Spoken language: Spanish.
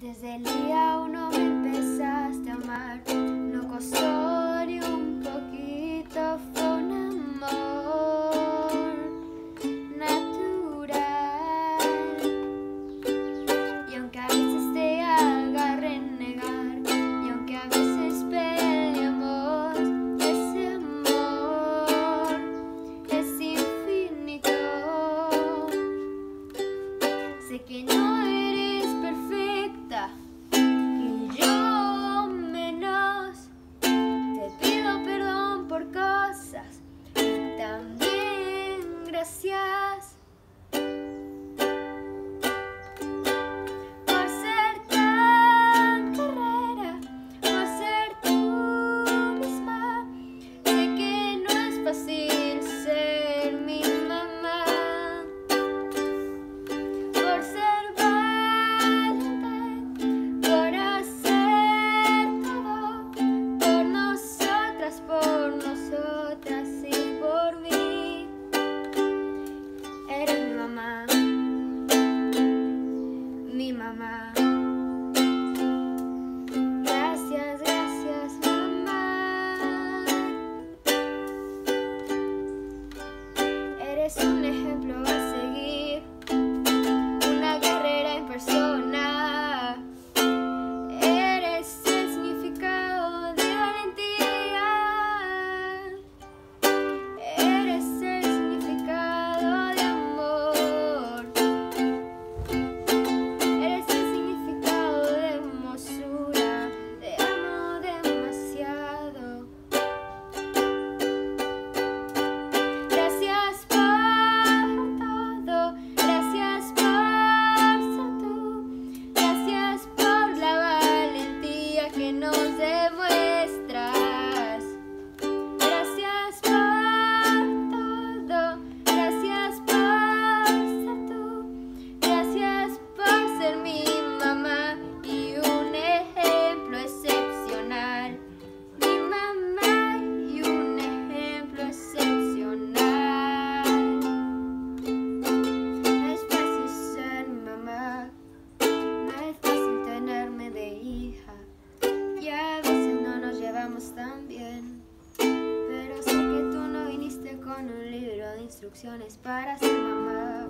Desde el día uno me empezaste a amar. me, Mama. se way. instrucciones para ser mamá.